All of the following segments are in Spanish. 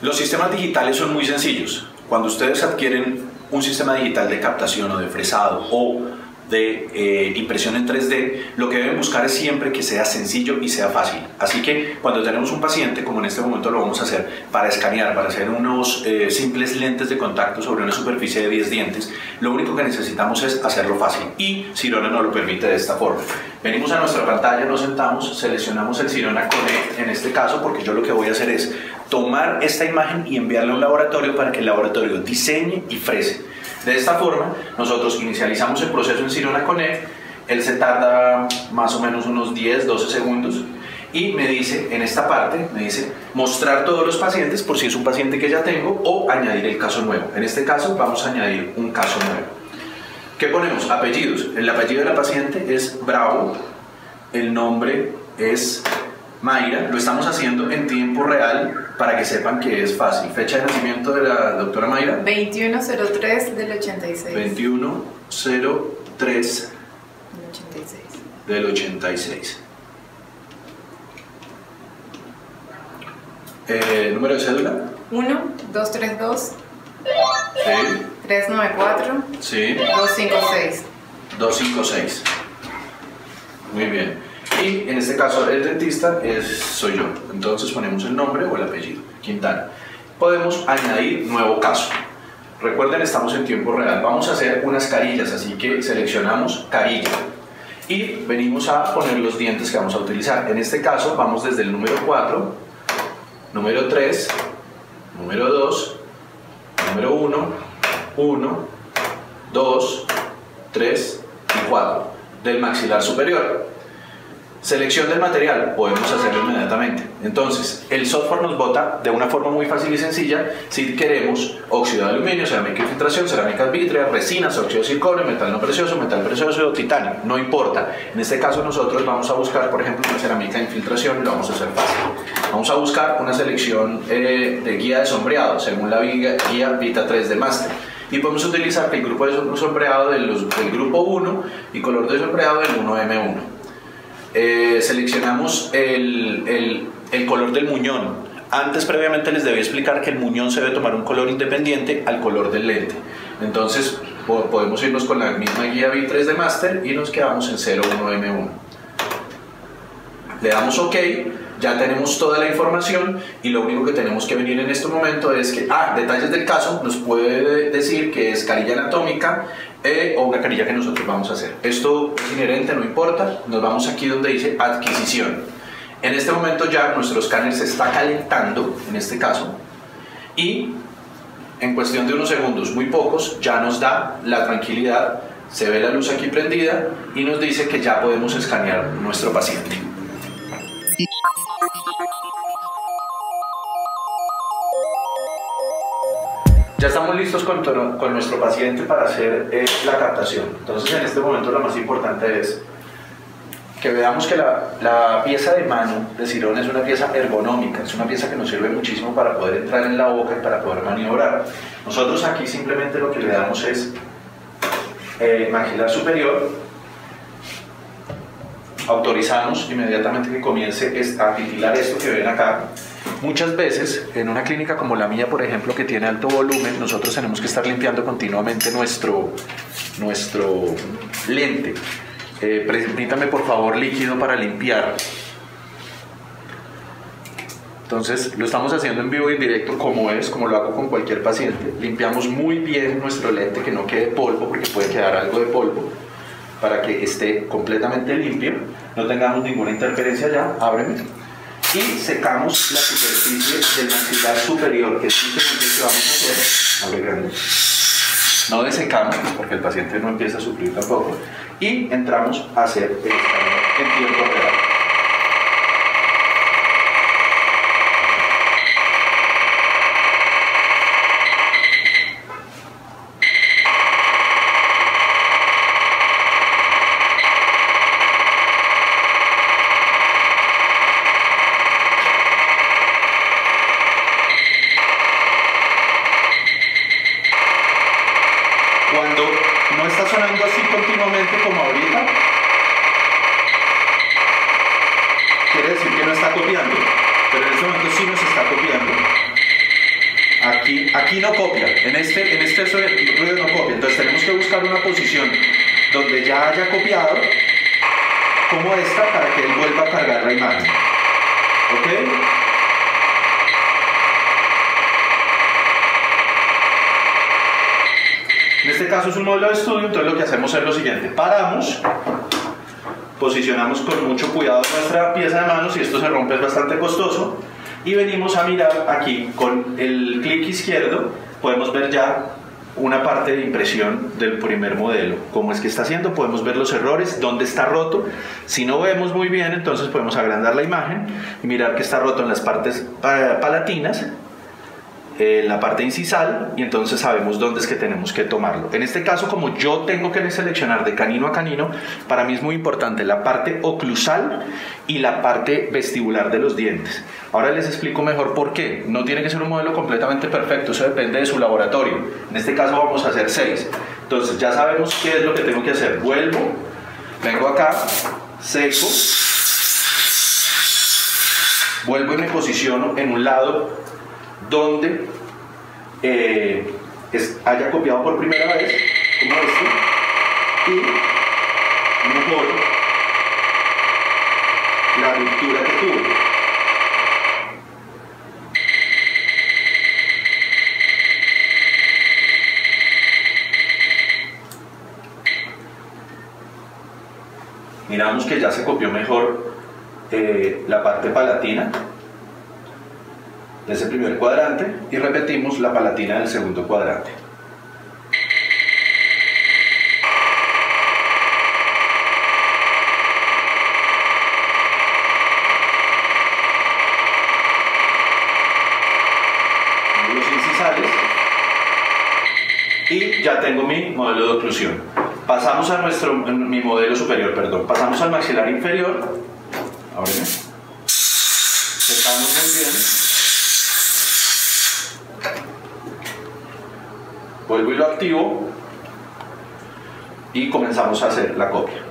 Los sistemas digitales son muy sencillos. Cuando ustedes adquieren un sistema digital de captación o de fresado o de eh, impresión en 3D, lo que deben buscar es siempre que sea sencillo y sea fácil. Así que cuando tenemos un paciente, como en este momento lo vamos a hacer, para escanear, para hacer unos eh, simples lentes de contacto sobre una superficie de 10 dientes, lo único que necesitamos es hacerlo fácil y Sirona nos lo permite de esta forma. Venimos a nuestra pantalla, nos sentamos, seleccionamos el Sirona Connect en este caso, porque yo lo que voy a hacer es tomar esta imagen y enviarla a un laboratorio para que el laboratorio diseñe y frese. De esta forma, nosotros inicializamos el proceso en Sirona Connect, él se tarda más o menos unos 10, 12 segundos y me dice en esta parte, me dice mostrar todos los pacientes por si es un paciente que ya tengo o añadir el caso nuevo. En este caso vamos a añadir un caso nuevo. ¿Qué ponemos? Apellidos. El apellido de la paciente es Bravo, el nombre es Mayra, lo estamos haciendo en tiempo real para que sepan que es fácil. Fecha de nacimiento de la doctora Mayra. 2103 del 86. 2103 del 86. Eh, ¿Número de cédula? 1, 232, Sí. 394, Sí. 256. 256. Muy bien. Y en este caso el dentista es, soy yo. Entonces ponemos el nombre o el apellido. Quintana. Podemos añadir nuevo caso. Recuerden, estamos en tiempo real. Vamos a hacer unas carillas, así que seleccionamos carilla. Y venimos a poner los dientes que vamos a utilizar. En este caso vamos desde el número 4, número 3, número 2, número 1, 1, 2, 3 y 4 del maxilar superior. Selección del material, podemos hacerlo inmediatamente. Entonces, el software nos bota de una forma muy fácil y sencilla si queremos óxido de aluminio, cerámica de filtración, cerámicas vítreas, resinas, óxido de circonio, metal no precioso, metal precioso o titanio, no importa. En este caso nosotros vamos a buscar, por ejemplo, una cerámica de infiltración, lo vamos a hacer fácil. Vamos a buscar una selección eh, de guía de sombreado, según la guía, guía Vita 3 de Master y podemos utilizar el grupo de sombreado del, del grupo 1 y color de sombreado del 1M1. Eh, seleccionamos el, el, color del muñón. Antes previamente les debí explicar que el muñón se debe tomar un color independiente al color del lente. Entonces po podemos irnos con la misma guía V3 de Master y nos quedamos en 01M1. Le damos OK, ya tenemos toda la información y lo único que tenemos que venir en este momento es que, ah, detalles del caso, nos puede decir que es carilla anatómica, o una carilla que nosotros vamos a hacer. Esto es inherente, no importa. Nos vamos aquí donde dice adquisición. En este momento ya nuestro escáner se está calentando, en este caso, y en cuestión de unos segundos, muy pocos, ya nos da la tranquilidad, se ve la luz aquí prendida y nos dice que ya podemos escanear nuestro paciente. Ya estamos listos con, con nuestro paciente para hacer eh, la captación. Entonces en este momento lo más importante es que veamos que la, la, pieza de mano de Cirón es una pieza ergonómica, es una pieza que nos sirve muchísimo para poder entrar en la boca y para poder maniobrar. Nosotros aquí simplemente lo que le damos es eh, superior, autorizamos inmediatamente que comience a titilar esto que ven acá, Muchas veces, en una clínica como la mía, por ejemplo, que tiene alto volumen, nosotros tenemos que estar limpiando continuamente nuestro, nuestro lente. Eh, por favor, líquido para limpiar. Entonces, lo estamos haciendo en vivo y en directo, como es, como lo hago con cualquier paciente. Limpiamos muy bien nuestro lente, que no quede polvo, porque puede quedar algo de polvo, para que esté completamente limpio, no tengamos ninguna interferencia ya. Ábreme y secamos la superficie del maxilar superior, que es simplemente que vamos a hacer. No desecamos, porque el paciente no empieza a sufrir tampoco, y entramos a hacer el escaneo en tiempo real. así continuamente como ahorita, quiere decir que no está copiando, pero en este momento sí nos está copiando. Aquí, aquí no copia, en este, en este ruido no copia, entonces tenemos que buscar una posición donde ya haya copiado, como esta, para que él vuelva a cargar la imagen. ¿Ok? Caso es un modelo de estudio, entonces lo que hacemos es lo siguiente, paramos, posicionamos con mucho cuidado nuestra pieza de mano, si esto se rompe es bastante costoso, y venimos a mirar aquí con el clic izquierdo, podemos ver ya una parte de impresión del primer modelo. Cómo es que está haciendo, podemos ver los errores, dónde está roto. Si no vemos muy bien, entonces podemos agrandar la imagen y mirar que está roto en las partes palatinas, en la parte incisal, y entonces sabemos dónde es que tenemos que tomarlo. En este caso, como yo tengo que seleccionar de canino a canino, para mí es muy importante la parte oclusal y la parte vestibular de los dientes. Ahora les explico mejor por qué. No tiene que ser un modelo completamente perfecto, eso depende de su laboratorio. En este caso vamos a hacer 6. Entonces ya sabemos qué es lo que tengo que hacer. Vuelvo, vengo acá, seco, vuelvo y me posiciono en un lado donde eh, haya copiado por primera vez, como este, y mejor la ruptura que tuve. miramos que ya se copió mejor eh, la parte palatina de ese primer cuadrante y repetimos la palatina del segundo cuadrante. Los incisales y ya tengo mi modelo de oclusión. Pasamos a nuestro, mi modelo superior, perdón. Pasamos al maxilar inferior. Ábreme. Secamos muy bien. Vuelvo y lo activo. Y comenzamos a hacer la copia.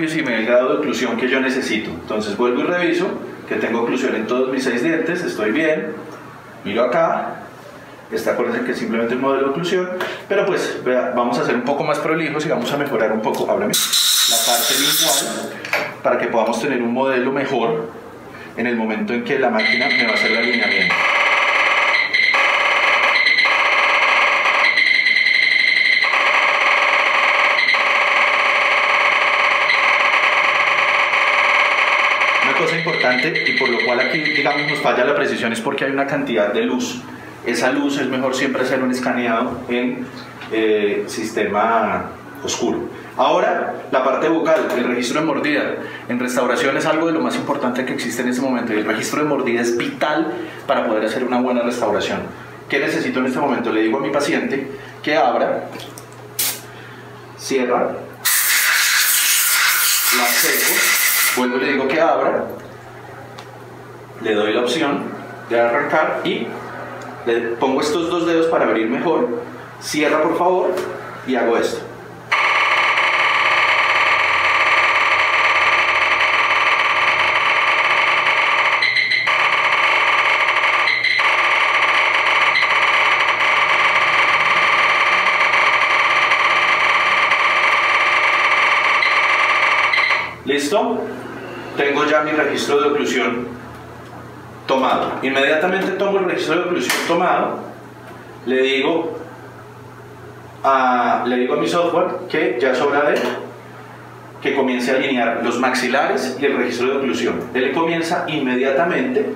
Dé el grado de oclusión que yo necesito. Entonces vuelvo y reviso que tengo oclusión en todos mis seis dientes, estoy bien, miro acá, está acuérdense que es simplemente un modelo de oclusión, pero pues vamos a ser un poco más prolijos y vamos a mejorar un poco, ábrame, la parte lingual para que podamos tener un modelo mejor en el momento en que la máquina me va a hacer el alineamiento. Y por lo cual aquí digamos nos falla la precisión es porque hay una cantidad de luz. Esa luz es mejor siempre hacer un escaneado en eh, sistema oscuro. Ahora, la parte vocal, el registro de mordida. En restauración es algo de lo más importante que existe en ese momento y el registro de mordida es vital para poder hacer una buena restauración. ¿Qué necesito en este momento? Le digo a mi paciente que abra, cierra, la seco, vuelvo le digo que abra, le doy la opción de arrancar y le pongo estos dos dedos para abrir mejor, cierra por favor y hago esto. ¿Listo? Tengo ya mi registro de oclusión tomado. Inmediatamente tomo el registro de oclusión tomado, le digo a, le digo a mi software que ya es hora de que comience a alinear los maxilares y el registro de oclusión. Él comienza inmediatamente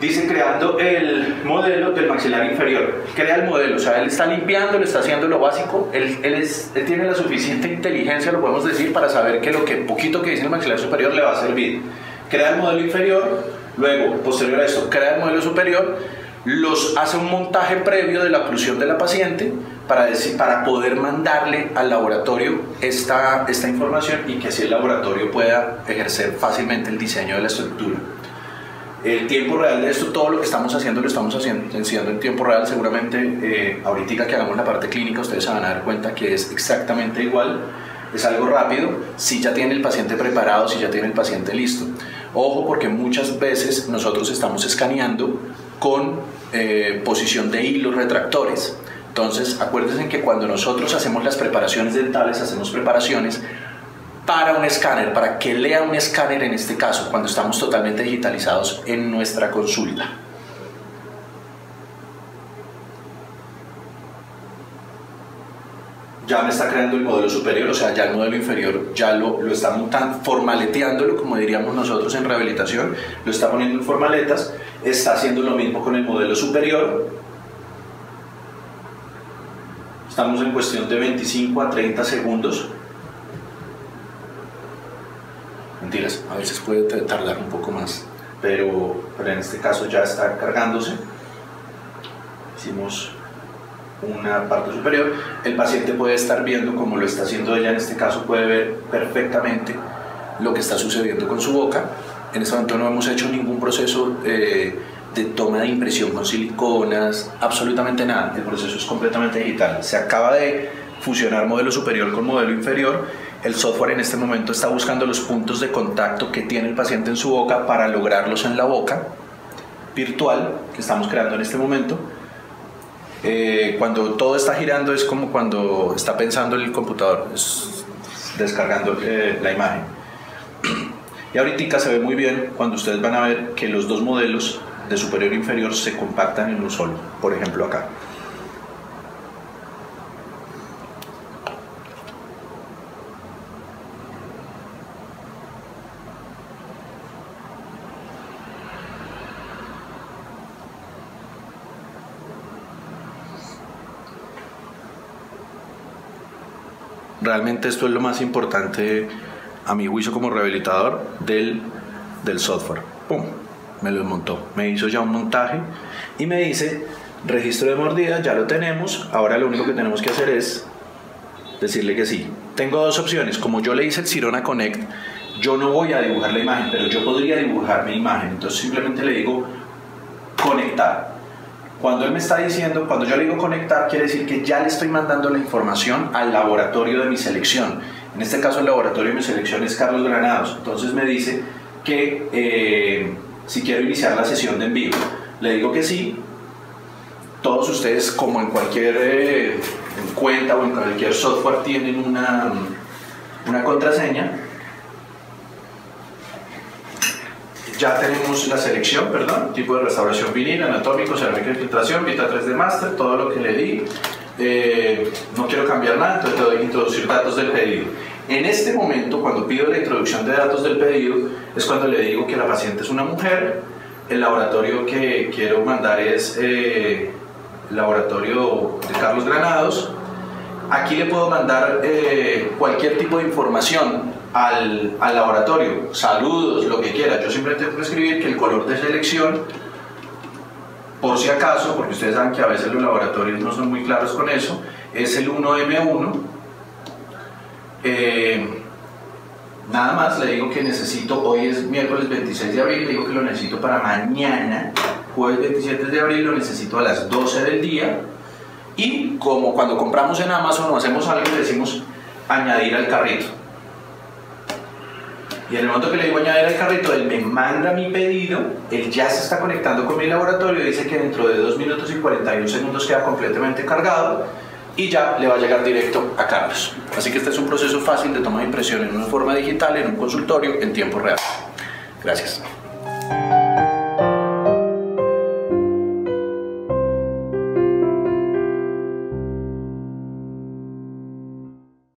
Dice creando el modelo del maxilar inferior. Crea el modelo, o sea, él está limpiando, le está haciendo lo básico. Él, él, es, él tiene la suficiente inteligencia, lo podemos decir, para saber que lo que poquito que dice el maxilar superior le va a servir. Crea el modelo inferior, luego, posterior a esto, crea el modelo superior, los hace un montaje previo de la oclusión de la paciente para, decir, para poder mandarle al laboratorio esta, esta información y que así el laboratorio pueda ejercer fácilmente el diseño de la estructura el tiempo real de esto, todo lo que estamos haciendo lo estamos haciendo, haciendo en tiempo real. Seguramente eh, ahorita que hagamos la parte clínica ustedes se van a dar cuenta que es exactamente igual. Es algo rápido si ya tiene el paciente preparado, si ya tiene el paciente listo. Ojo porque muchas veces nosotros estamos escaneando con eh, posición de hilos retractores. Entonces acuérdense que cuando nosotros hacemos las preparaciones dentales, hacemos preparaciones para un escáner, para que lea un escáner en este caso, cuando estamos totalmente digitalizados en nuestra consulta. Ya me está creando el modelo superior, o sea, ya el modelo inferior ya lo, lo está montando, formaleteándolo, como diríamos nosotros en rehabilitación, lo está poniendo en formaletas, está haciendo lo mismo con el modelo superior. Estamos en cuestión de 25 a 30 segundos Mentiras, a veces puede tardar un poco más, pero, pero en este caso ya está cargándose. Hicimos una parte superior. El paciente puede estar viendo, como lo está haciendo ella en este caso, puede ver perfectamente lo que está sucediendo con su boca. En este momento no hemos hecho ningún proceso eh, de toma de impresión con siliconas, absolutamente nada. El proceso es completamente digital. Se acaba de fusionar modelo superior con modelo inferior el software en este momento está buscando los puntos de contacto que tiene el paciente en su boca para lograrlos en la boca virtual que estamos creando en este momento. Eh, cuando todo está girando es como cuando está pensando el computador, es descargando eh, la imagen. Y ahorita se ve muy bien cuando ustedes van a ver que los dos modelos de superior e inferior se compactan en un solo, por ejemplo acá. Realmente esto es lo más importante a mi juicio como rehabilitador del, del software. ¡Pum! Me lo montó. Me hizo ya un montaje y me dice, registro de mordida, ya lo tenemos. Ahora lo único que tenemos que hacer es decirle que sí. Tengo dos opciones. Como yo le hice el Sirona Connect, yo no voy a dibujar la imagen, pero yo podría dibujar mi imagen. Entonces simplemente le digo conectar. Cuando él me está diciendo, cuando yo le digo conectar, quiere decir que ya le estoy mandando la información al laboratorio de mi selección. En este caso, el laboratorio de mi selección es Carlos Granados. Entonces me dice que eh, si quiero iniciar la sesión de envío. Le digo que sí. Todos ustedes, como en cualquier eh, cuenta o en cualquier software, tienen una, una contraseña ya tenemos la selección, perdón, tipo de restauración vinil, anatómico, cerámica de filtración, Vita 3D Master, todo lo que le di. Eh, no quiero cambiar nada, entonces le doy introducir datos del pedido. En este momento, cuando pido la introducción de datos del pedido, es cuando le digo que la paciente es una mujer, el laboratorio que quiero mandar es eh, el laboratorio de Carlos Granados. Aquí le puedo mandar eh, cualquier tipo de información al, al, laboratorio, saludos, lo que quiera. Yo simplemente tengo que escribir que el color de selección, por si acaso, porque ustedes saben que a veces los laboratorios no son muy claros con eso, es el 1M1. Eh, nada más le digo que necesito, hoy es miércoles 26 de abril, le digo que lo necesito para mañana, jueves 27 de abril, lo necesito a las 12 del día. Y como cuando compramos en Amazon o hacemos algo, le decimos añadir al carrito y en el momento que le digo añadir al carrito, él me manda mi pedido, él ya se está conectando con mi laboratorio, dice que dentro de 2 minutos y 41 segundos queda completamente cargado y ya le va a llegar directo a Carlos. Así que este es un proceso fácil de toma de impresión en una forma digital, en un consultorio, en tiempo real. Gracias.